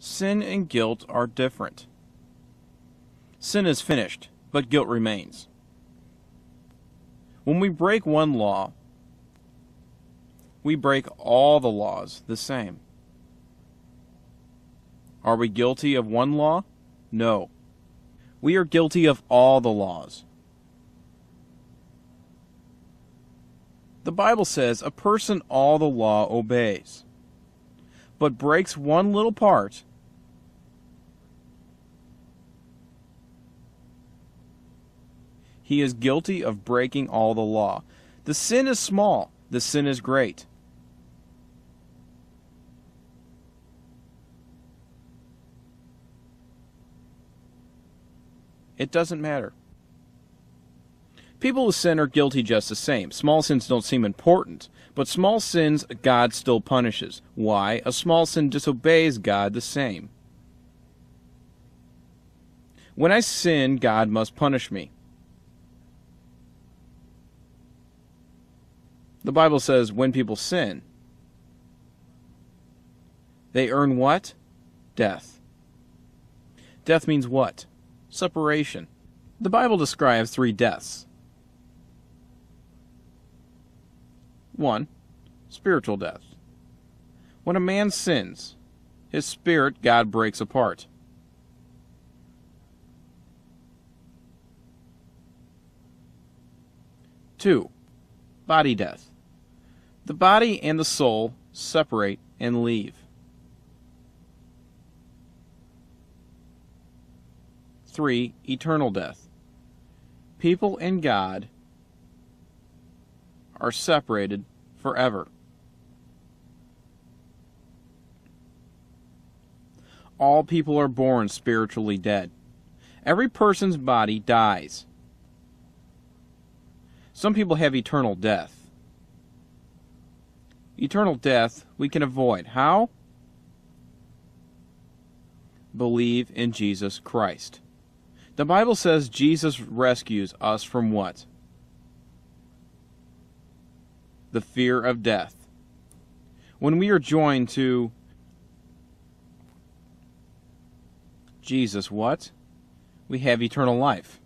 sin and guilt are different. Sin is finished, but guilt remains. When we break one law, we break all the laws the same. Are we guilty of one law? No. We are guilty of all the laws. The Bible says a person all the law obeys, but breaks one little part. He is guilty of breaking all the law. The sin is small, the sin is great. It doesn't matter. People who sin are guilty just the same. Small sins don't seem important, but small sins God still punishes. Why? A small sin disobeys God the same. When I sin, God must punish me. The Bible says when people sin, they earn what? Death. Death means what? Separation. The Bible describes three deaths. 1. Spiritual death. When a man sins, his spirit God breaks apart. Two, body death. The body and the soul separate and leave. 3. Eternal death. People and God are separated forever. All people are born spiritually dead. Every person's body dies. Some people have eternal death. Eternal death we can avoid. How? Believe in Jesus Christ. The Bible says Jesus rescues us from what? The fear of death. When we are joined to Jesus, what? We have eternal life.